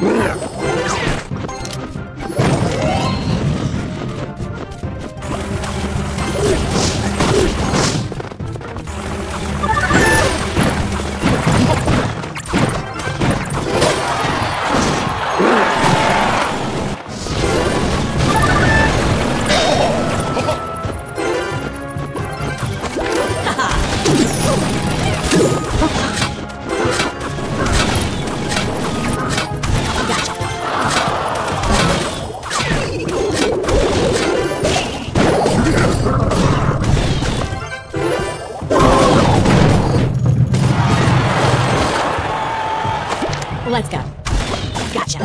Yeah. Let's go. Gotcha.